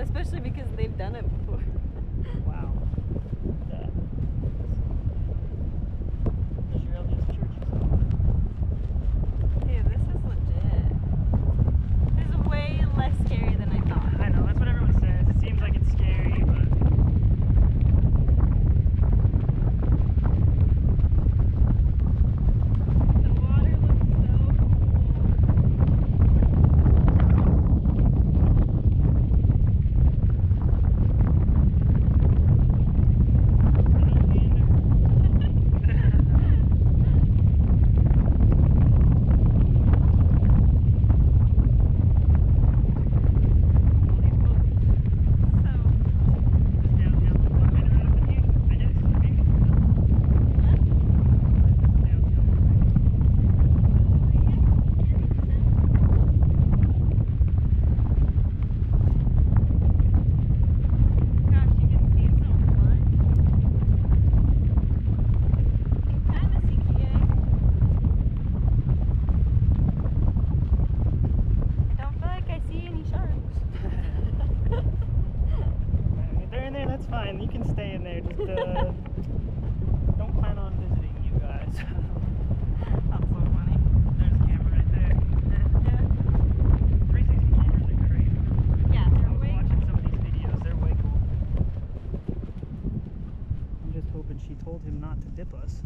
especially because they've done it before. wow. Yeah. Diplos.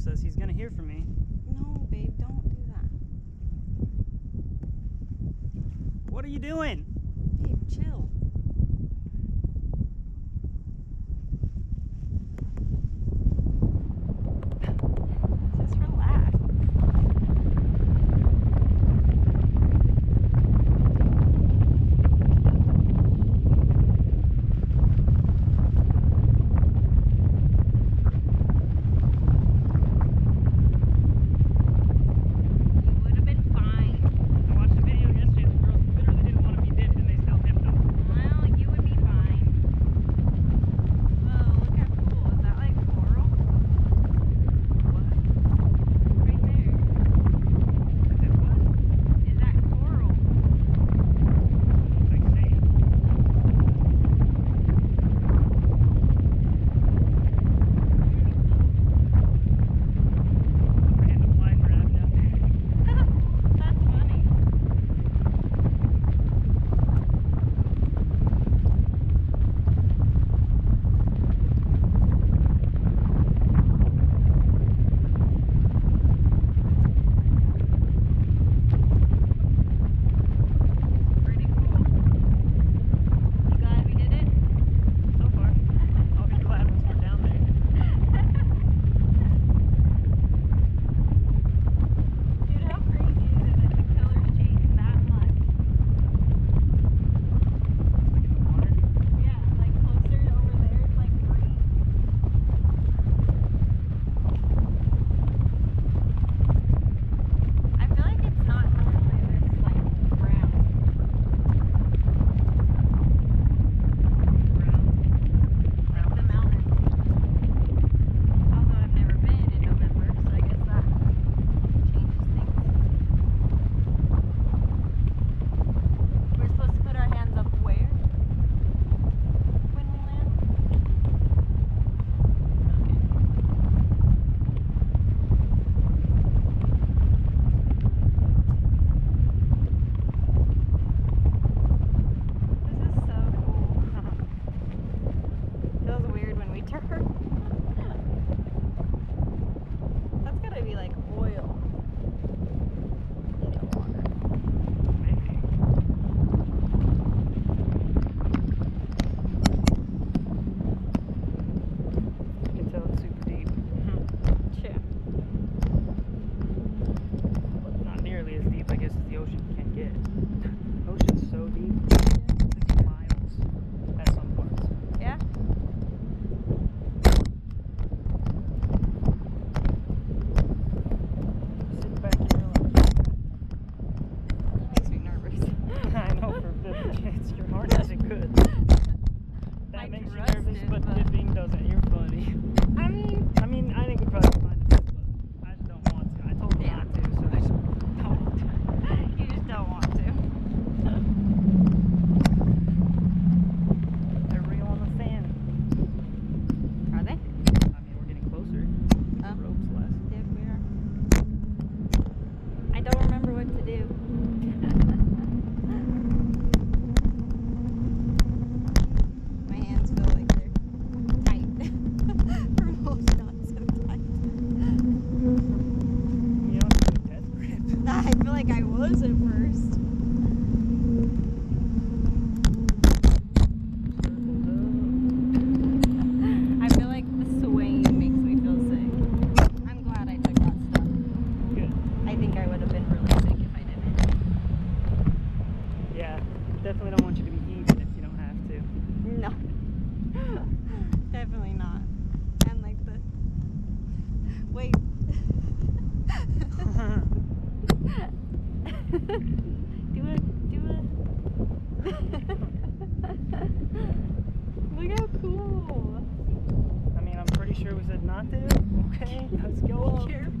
says he's going to hear from me. No, babe, don't do that. What are you doing? Babe, chill. it's, your heart isn't good. That I makes you nervous, it, but, but dipping doesn't. You're I feel like I was at first.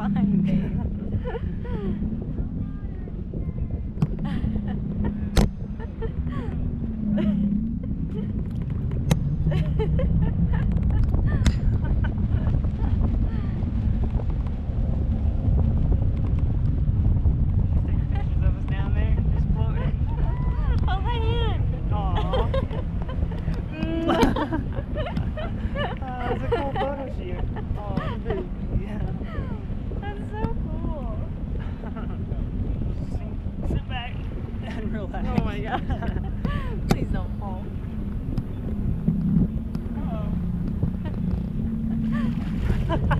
Fine, Ha ha ha.